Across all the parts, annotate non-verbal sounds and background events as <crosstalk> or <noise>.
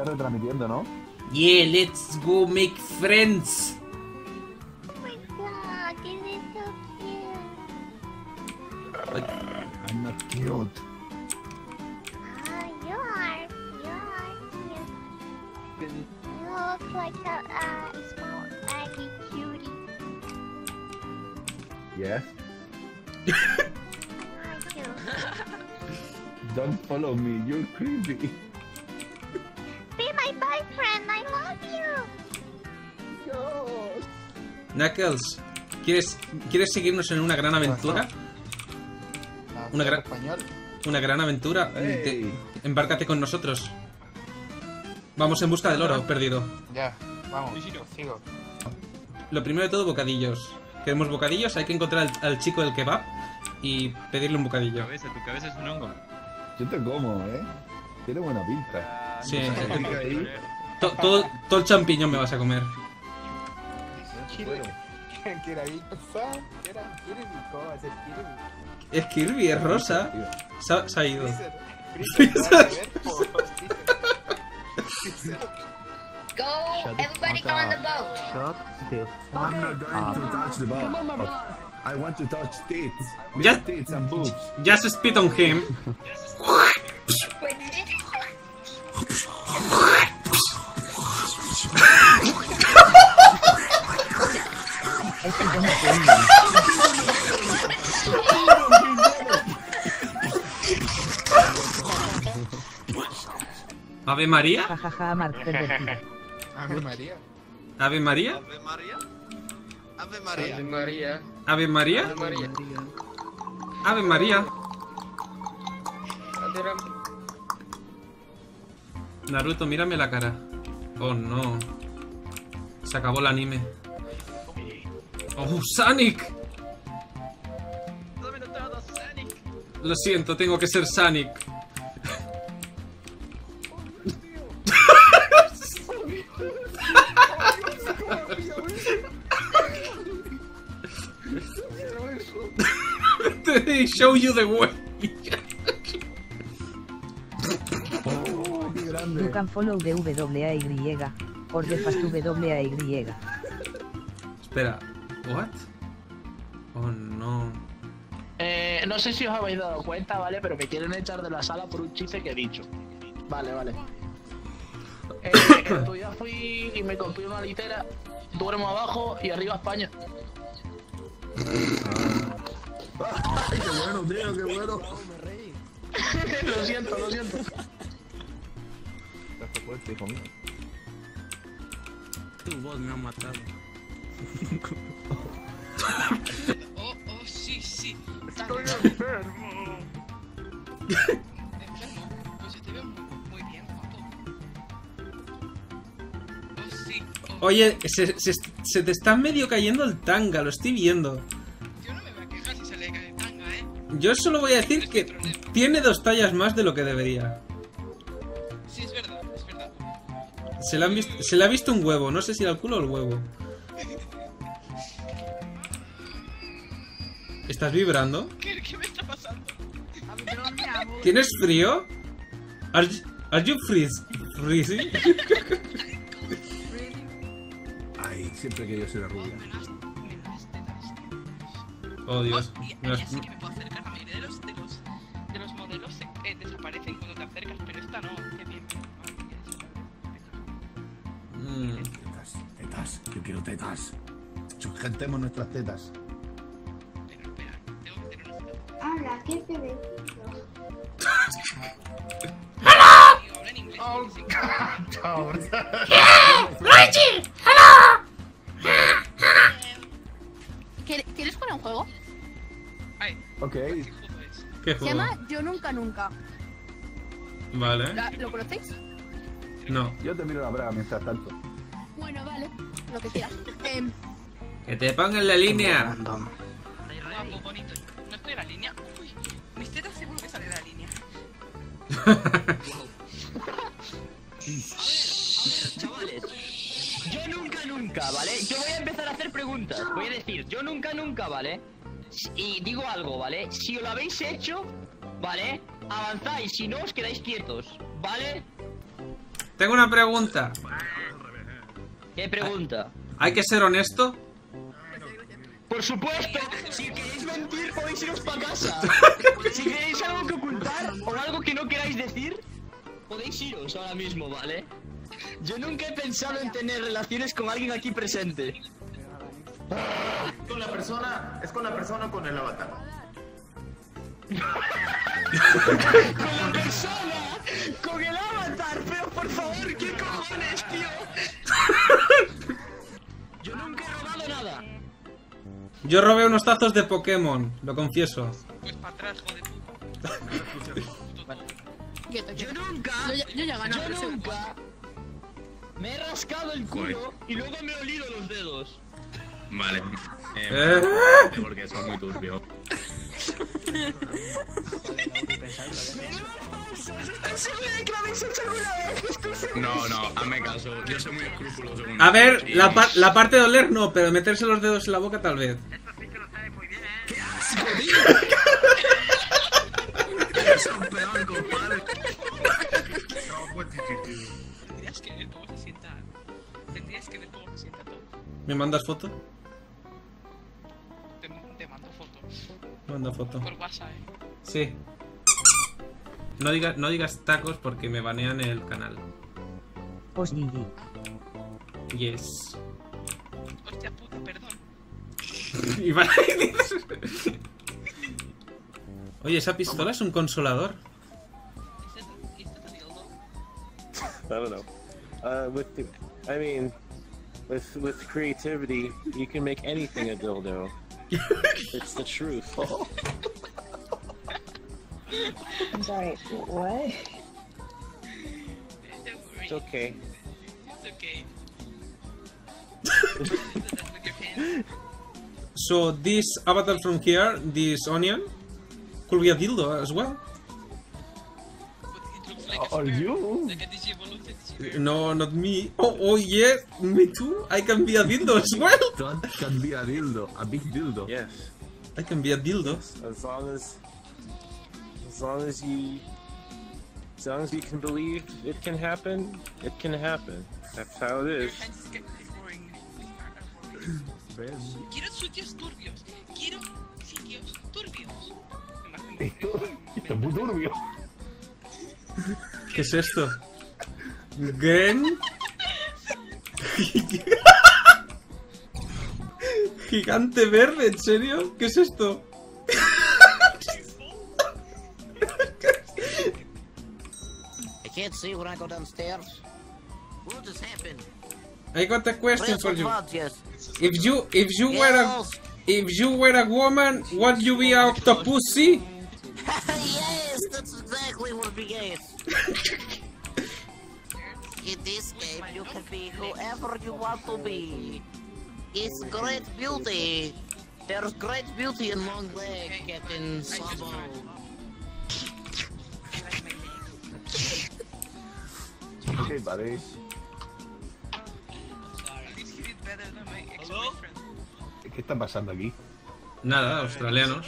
está retransmitiendo, ¿no? Yeah, let's go make friends. Oh my god, this is so cute. I'm not cute. Ah, you are. You are cute. You look like a uh, small baggy cutie. Yes. Aren't? <laughs> Don't follow me, you're creepy. Knuckles, ¿quieres, ¿quieres seguirnos en una gran aventura? Una gran- español. Una gran aventura. Hey. Te- embárcate con nosotros. Vamos en busca del oro perdido. Ya, vamos, sigo. Lo primero de todo, bocadillos. Queremos bocadillos, hay que encontrar al, al chico del kebab y pedirle un bocadillo. cabeza, tu cabeza es un hongo. Yo te como, ¿eh? Tiene buena pinta. Sí, todo, todo el champiñón me vas a comer. Chile. <laughs> Que era bien pasado, que era Kirby, ¿cómo va a ser Kirby? Es Kirby, es rosa. Se ha, se ha ido. <laughs> Go, everybody go on the boat. Shut the fuck I'm not going to touch the ball. I want to touch tits. Just- tits and boobs. Just spit on him. Wait, did you? Ave María. Jajaja, Marcel Ave María. Ave María. Ave María. Ave María. María. Ave María. María. Ave María. Naruto, mírame la cara. Oh no. Se acabó el anime. Oh, Sonic. Lo siento, tengo que ser Sonic. <laughs> They show you the way. You can follow the WAY. Or the fast WAY. Espera, what? Oh no. Eh, no sé si os habéis dado cuenta, ¿vale? Pero me quieren echar de la sala por un chiste que he dicho. Vale, vale. Eh, el día fui y me compré una litera, duermo abajo y arriba España. Ay, qué bueno, tío, qué bueno. <laughs> lo siento, lo siento. Tu voz me ha matado. Oh, oh, sí, sí. Estoy enfermo. Enfermo. Pues se te ve muy, bien, guapo. Oh, sí. Oh, Oye, se, se, se te está medio cayendo el tanga, lo estoy viendo. Yo no me voy a quejar si se le cae tanga, ¿eh? Yo solo voy a decir que tiene dos tallas más de lo que debería. Sí, es verdad, es verdad. Se le, han visto, se le ha visto un huevo, no sé si era el culo o el huevo. ¿Estás vibrando? ¿Qué, qué me está pasando? ¿Tienes frío? Are, you- are you freeze, freezing? <laughs> <laughs> Ay, siempre he querido ser rubia. Oh Dios. Oh, y, Me y las- así que me puedo acercar. La mayoría de los, de los, de los modelos se- eh, desaparecen cuando te acercas, pero esta no. Qué bien. Mm. Tetas, tetas, yo quiero tetas. Sujetemos nuestras tetas. Hola, qué. Oh, sí. ¿Quieres ¿quieres jugar a un juego? Ay, Ok. ¿qué juego Se llama Yo Nunca Nunca. Vale. ¿La- ¿Lo conocéis? No. Yo te miro la braga mientras tanto. Bueno, vale. Lo que quieras. Em, Que te pongan la línea. ¿No estoy en la línea? Chavales, <laughs> yo nunca, nunca, ¿vale? Yo voy a empezar a hacer preguntas. Voy a decir, yo nunca, nunca, ¿vale? Y digo algo, ¿vale? Si lo habéis hecho, ¿vale? Avanzáis, si no, os quedáis quietos, ¿vale? Tengo una pregunta. ¿Qué pregunta? ¿Hay que ser honesto? Por supuesto, si queréis mentir podéis iros para casa. Si queréis algo que ocultar o algo que no queráis decir, podéis iros ahora mismo, ¿vale? Yo nunca he pensado en tener relaciones con alguien aquí presente. Con la persona, es con la persona o con el avatar. ¡Con la persona! ¡Con el avatar! Pero por favor, ¿qué cojones, tío? Yo robé unos tazos de Pokémon, lo confieso. Pues para atrás, joder. Quieto, Yo quieto. nunca, Yo ya- yo ya gané, yo pero nunca me he rascado el culo y luego me he olido los dedos. Vale. Eh, <laughs> ¿Eh? Porque eso es muy turbio. ¿Estás seguro de que lo. No, no, hazme caso. Yo soy muy escrupuloso con A ver, la, par- la parte de oler no, pero meterse los dedos en la boca tal vez. Eso es peor, compadre. Tendrías que ver cómo se sienta. Tendrías que ver cómo se sienta todo. ¿Me mandas foto? Manda foto. Por WhatsApp, eh. Sí. No, digas no digas tacos porque me banean el canal. Os GG. Yes. Hostia puta, perdón. <laughs> Y va- Oye, esa pistola es un consolador. I don't know. Uh, with the, I mean, with with creativity, you can make anything a dildo. It's the truth. I'm sorry, what? It's okay. It's okay. So this avatar from here, this onion, could be a dildo as well. Are you? No, not me. Oh, oh yeah, me too. I can be a dildo as well. <laughs> Don't can be a dildo, a big dildo. Yes. I can be a dildo. As long as, as long as you, as long as you can believe it can happen, it can happen. That's how it is. Quiero sitios turbios. Quiero sitios turbios. Esto es muy turbio. <laughs> ¿Qué es esto? Gren. Gigante verde, ¿en serio? ¿Qué es esto? I can't see when I go downstairs. What just happened? I got a question for you. If you if you were a if you were a woman, would you be a octopussy? This game, you can be whoever you want to be. It's great beauty. There's great beauty in long leg, Captain Sabo. Okay, buddy. ¿Qué está pasando aquí? Nada, australianos.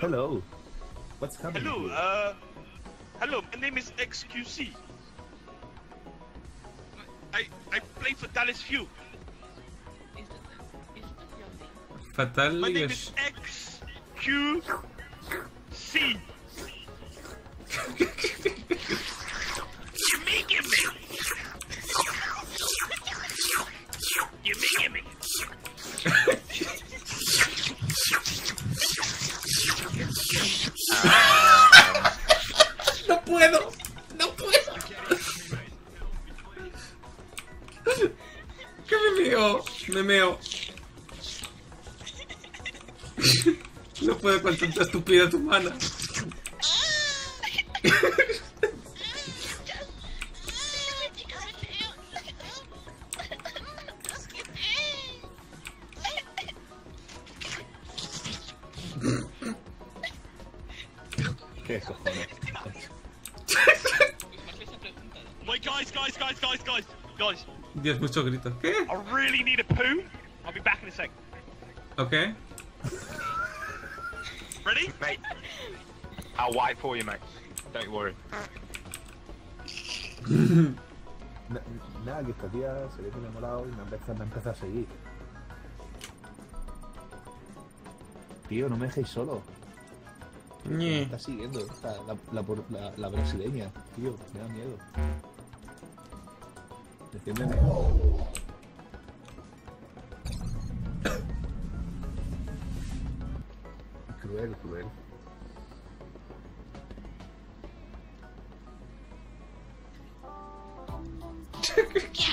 Hello. What's happening? Hello, uh, hello. My name is XQC. I I play for Dallas Fuel. Fatal My name is XQC. Meo? Me meo. No puedo con tanta estupidez humana. ¿Qué cojones? Wait, guys, guys, guys, guys, guys, guys. Dios, mucho grito. ¿Qué? I really need a poo. I'll be back in a sec. Ok. Ready? <laughs> Mate, I'll wait for you, mate. Don't worry. Na- <laughs> Nada, que esta tía se ve molado y me empieza, me empieza a seguir. Tío, no me dejéis solo. Me está siguiendo esta, la, la- la brasileña, tío, me da miedo. Give Cruel, cruel. <laughs>